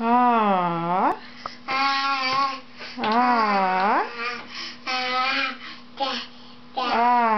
Ah. Ah. Ah. Ah.